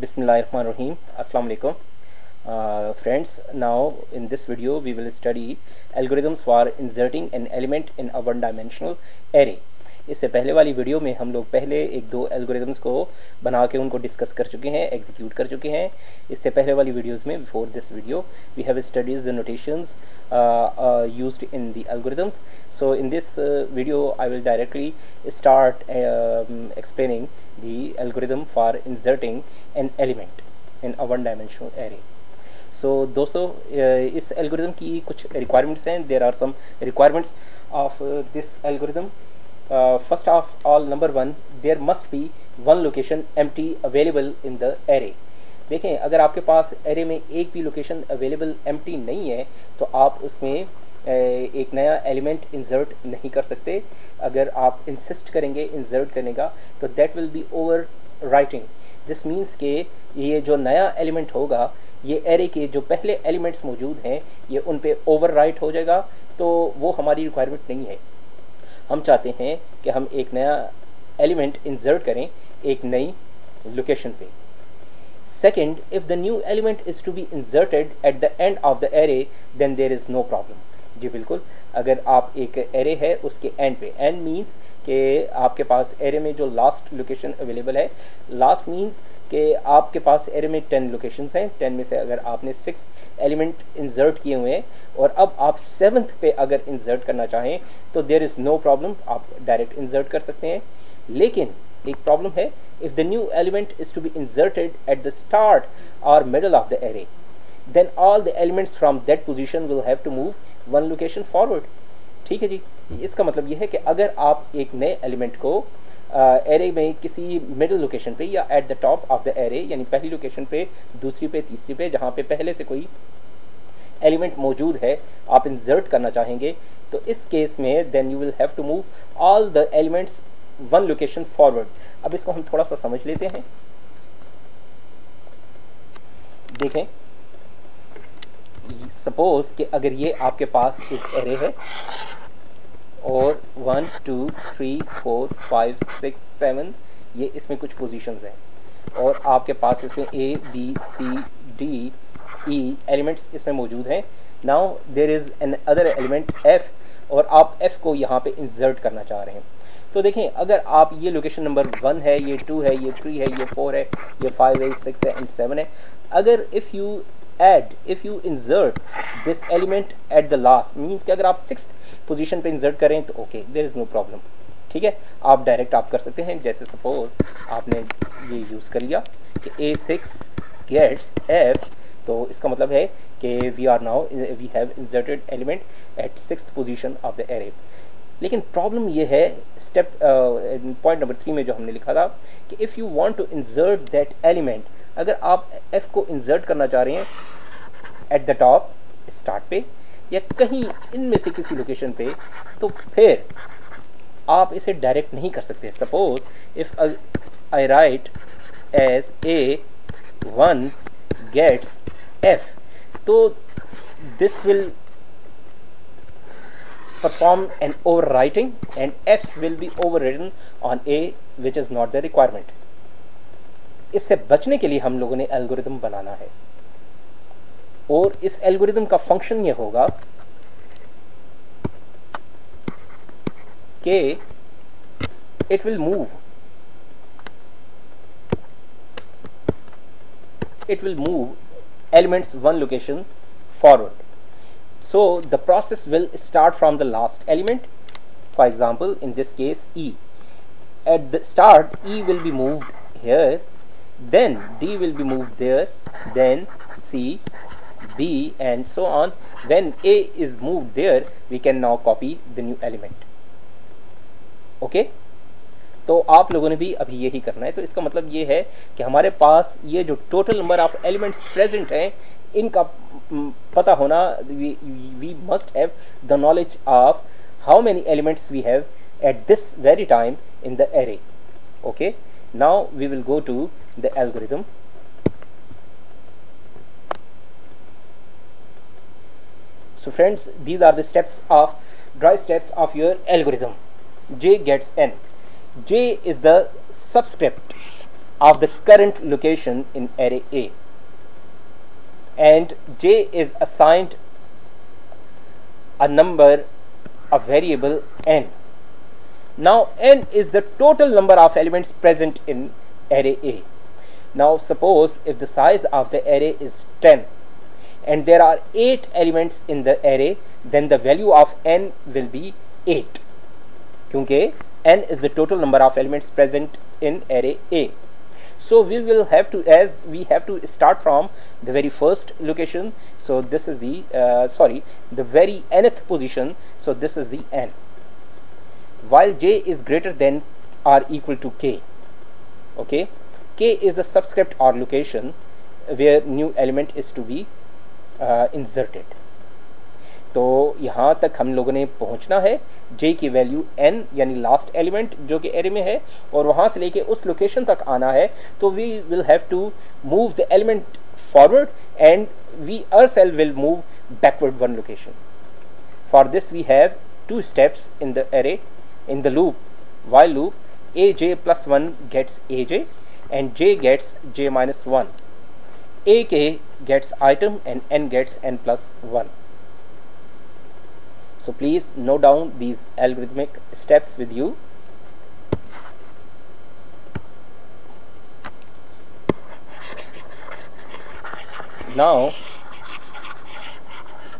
Bismillahirrahmanirrahim. Assalamu alaikum. Uh, friends, now in this video we will study algorithms for inserting an element in a one dimensional array. इससे पहले वाली video में हम लोग पहले एक दो एल्गोरिदम्स को बना के उनको डिस्कस कर चुके हैं एग्जीक्यूट कर चुके हैं। इससे पहले वाली वीडियोस में before this video we have studies the notations used in the algorithms so in this video I will directly start explaining the algorithm for inserting an element in a one dimensional array so so, दोस्तों इस algorithm की कुछ requirements हैं। There are some requirements of this algorithm uh, first of all number one there must be one location empty available in the array. देखें अगर आपके पास array में एक भी लोकेशन अवेलेबल एम्प्टी नहीं है तो आप उसमें एक नया एलिमेंट इंसर्ट नहीं कर सकते। अगर आप इंसिस्ट करेंगे इंसर्ट करने का तो that will be overwriting this means के ये जो नया एलिमेंट होगा ये एरे के जो पहले एलिमेंट्स मौजूद हैं ये उन पे ओवर राइट हो जाएगा तो वो हमारी रिक्वायरमेंट नहीं है। हम चाहते हैं कि हम एक नया एलिमेंट इंसर्ट करें एक नई लोकेशन पे। Second if the new element is to be inserted at the end of the array then there is no problem जी बिल्कुल, अगर आप एक एरे है उसके एंड पे। एंड मीन्स कि आपके पास एरे में जो लास्ट लोकेशन अवेलेबल है लास्ट मीन्स कि आपके पास एरे में टेन लोकेशंस हैं। टेन में से अगर आपने सिक्स एलिमेंट इंसर्ट किए हुए हैं और अब आप सेवन्थ पे अगर इंसर्ट करना चाहें तो देर इज़ नो प्रॉब्लम आप डायरेक्ट इंसर्ट कर सकते हैं। लेकिन एक प्रॉब्लम है if the new element is to be inserted at the start और middle of the array then all the elements from that position will have to move one location forward ठीक है जी? इसका मतलब ये है कि अगर आप एक नए एलिमेंट को एरे में किसी मिडिल लोकेशन पे या at the top of the array यानी पहली लोकेशन पे, दूसरी पे, तीसरी पे, जहाँ पे पहले से कोई एलिमेंट मौजूद है, आप इंजर्ट करना चाहेंगे तो इस केस में then you will have to move all the elements one location forward अब इसको हम थोड़ा सा समझ लेते हैं। देखें। सपोज़ कि अगर ये आपके पास एक एरे है और one, two, three, four, five, six, seven, ये इसमें कुछ पोजीशंस हैं। और आपके पास इसमें A B C D E elements इसमें मौजूद हैं। Now there is another element F और आप एफ़ को यहाँ पे इंसर्ट करना चाह रहे हैं। तो देखें, अगर आप ये लोकेशन नंबर वन है, ये टू है, ये थ्री है, ये फोर है, ये फाइव है सिक्स है एंड सेवन है, अगर if you add if you insert this element at the last means कि अगर आप सिक्स पोजिशन पर इंसर्ट करें तो okay there is no problem ठीक है? आप डायरेक्ट आप कर सकते हैं, जैसे सपोज़ आपने ये यूज़ कर लिया कि ए सिक्स गेट्स एफ़ तो इसका मतलब है कि we are now we have inserted element at six position of the array लेकिन प्रॉब्लम ये है स्टेप पॉइंट नंबर थ्री में जो हमने लिखा था कि if you want to insert that element अगर आप एफ़ को इंसर्ट करना चाह रहे हैं एट द टॉप स्टार्ट पे, या कहीं इनमें से किसी लोकेशन पे तो फिर आप इसे डायरेक्ट नहीं कर सकते। Suppose if I write as A one gets F तो this will perform an overwriting and f will be overridden on a, which is not the requirement इससे बचने के लिए हम लोगों ने एल्गोरिदम बनाना है। और इस एल्गोरिदम का फ़ंक्शन ये होगा कि it will move it will move elements one location forward so the process will start from the last element for example in this case E at the start E will be moved here then d will be moved there. Then c, b, and so on. When a is moved there, we can now copy the new element. Okay? तो आप लोगों ने भी अभी यही करना है। तो इसका मतलब ये है कि हमारे पास ये जो total number of elements present हैं, इनका पता होना we must have the knowledge of how many elements we have at this very time in the array okay now we will go to the algorithm. So friends these are the steps of dry steps of your algorithm. J gets n. J is the subscript of the current location in array a. And j is assigned a number a variable n. Now n is the total number of elements present in array a. Now suppose if the size of the array is 10 and there are 8 elements in the array then the value of n will be 8 because n is the total number of elements present in array A. So we will have to as we have to start from the very first location. So this is the uh, sorry the very nth position. So this is the n. While j is greater than or equal to k. Okay? is the subscript or location where new element is to be uh, inserted. तो यहाँ तक हम लोगों ने पहुँचना है j की value n यानी लास्ट एलिमेंट जो कि एरे में है और वहाँ से लेके उस लोकेशन तक आना है तो we will have to move the element forward and we ourself will move backward one location for this we have two steps in the array in the loop while loop A J plus one gets A J and j gets j minus 1 ak gets item and n gets n plus 1 so please note down these algorithmic steps with you. Now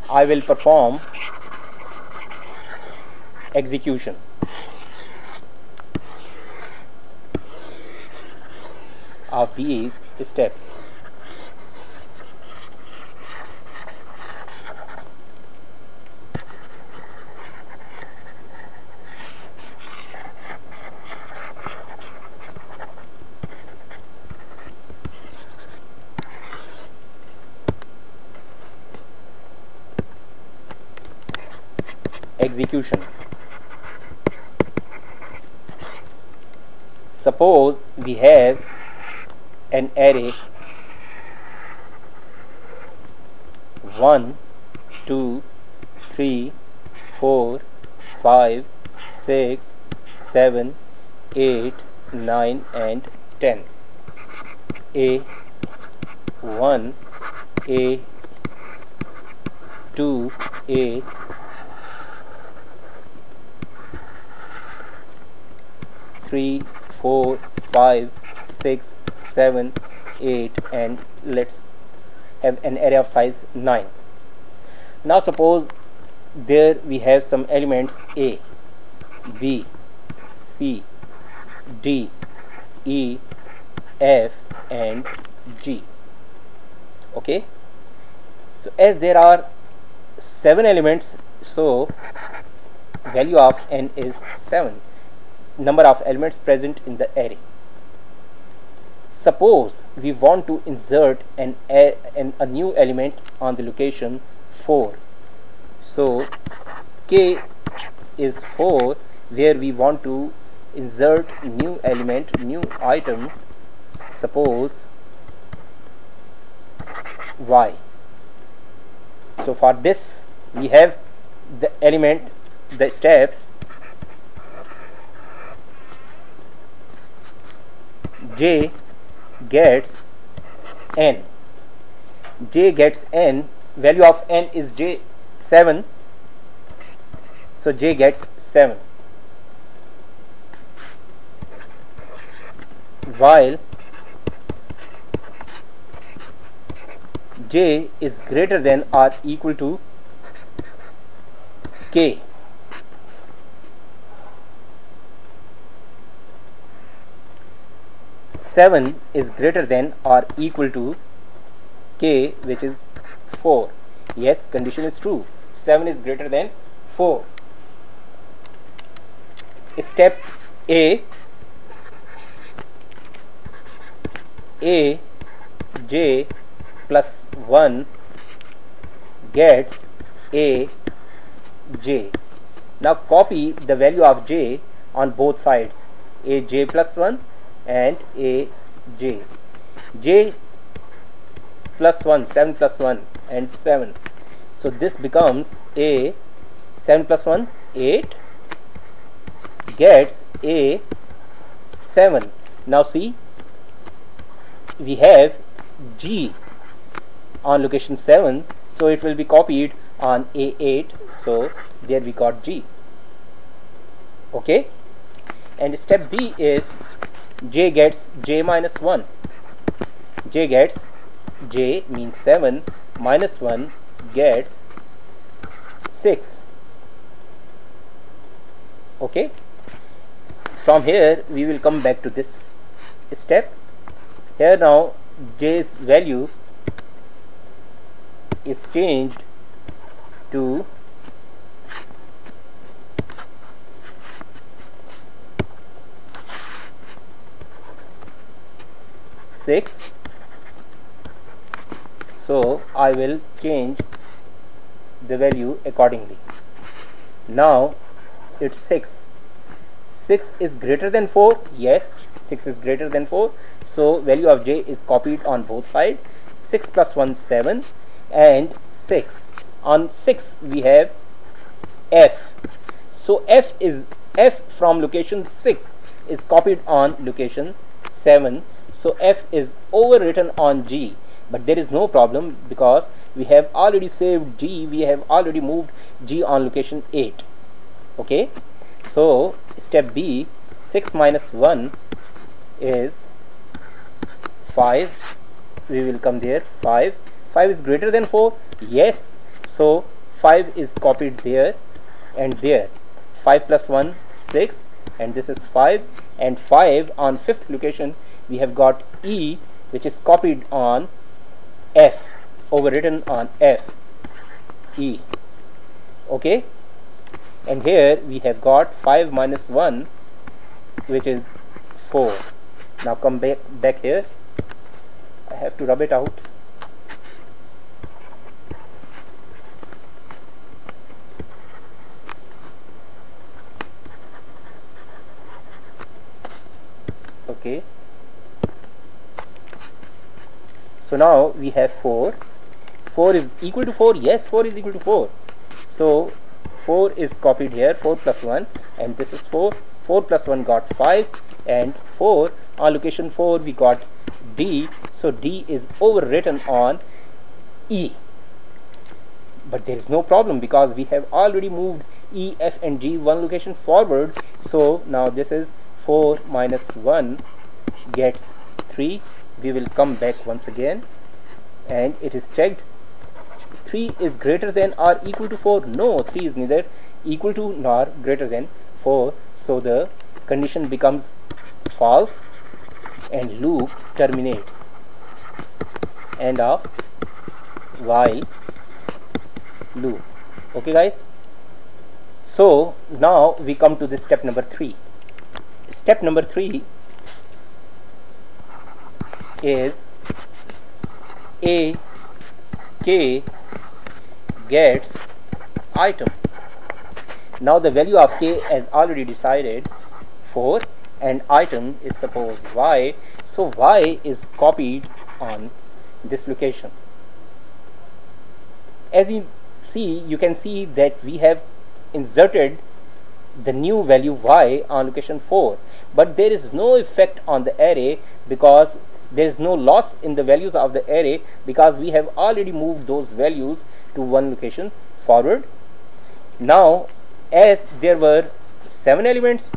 I will perform execution of these steps. Execution. Suppose we have an array 1 2 3 4 5 6 7 8 9 and 10 a 1 a 2 a. Three, four, five, six, seven, eight, and let's have an array of size 9. Now suppose there we have some elements A, B, C, D, E, F and G. Okay. So as there are 7 elements so value of n is 7 number of elements present in the array. Suppose we want to insert an, an, a new element on the location 4. So k is 4 where we want to insert new element, new item, suppose y. So for this we have the element, the steps j gets n. J gets n value of n is j 7 so j gets 7 while j is greater than or equal to k 7 is greater than or equal to k which is 4 yes condition is true. 7 is greater than 4 step a. A j plus 1 gets a j. Now copy the value of j on both sides. A j plus 1 and a j. J plus 1 7 plus 1 and 7 so this becomes a 7 plus 1 8 gets a 7 now see we have G on location 7 so it will be copied on A8 so there we got G. Okay? And step B is J gets J minus 1 J gets J means 7 minus 1 gets 6 okay? From here we will come back to this step. Here now j's value is changed to six. So I will change the value accordingly. Now it's 6 6 is greater than 4 yes. 6 is greater than 4 so value of j is copied on both sides 6 plus 1 7 and 6 on 6 we have f. So f is f from location 6 is copied on location 7 so f is overwritten on g but there is no problem because we have already saved g we have already moved g on location 8 okay? So step b 6 minus 1 is 5 we will come there 5 5 is greater than 4 yes. So 5 is copied there and there. 5 plus 1 6 and this is 5 and 5 on fifth location we have got E which is copied on F overwritten on F E. Okay? And here we have got 5 minus 1 which is 4 now come back back here. I have to rub it out okay so now we have 4 4 is equal to 4 yes 4 is equal to 4 so 4 is copied here. 4 plus 1 and this is 4 4 plus 1 got 5 and 4 on location 4 we got D. So D is overwritten on E. But there is no problem because we have already moved E, F and G one location forward. So now this is 4 minus 1 gets 3 we will come back once again. And it is checked. 3 is greater than or equal to 4 no 3 is neither equal to nor greater than 4 so the condition becomes false and loop terminates. End of while loop. Okay guys? So now we come to the step number three. Step number three is a k gets item. Now the value of k is already decided 4 and item is suppose y. So y is copied on this location. As you see you can see that we have inserted the new value y on location 4 but there is no effect on the array because there is no loss in the values of the array because we have already moved those values to one location forward. Now as there were seven elements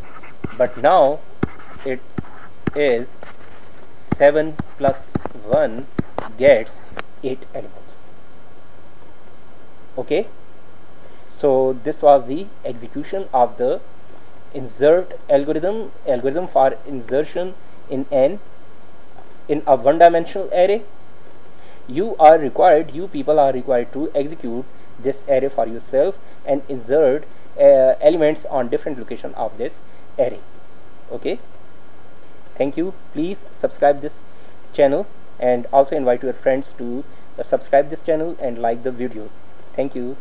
but now it is 7 plus 1 gets 8 elements. Okay? So this was the execution of the insert algorithm algorithm for insertion in an in a one dimensional array. You are required you people are required to execute this array for yourself and insert uh, elements on different location of this array. Okay? Thank you. Please subscribe this channel and also invite your friends to uh, subscribe this channel and like the videos. Thank you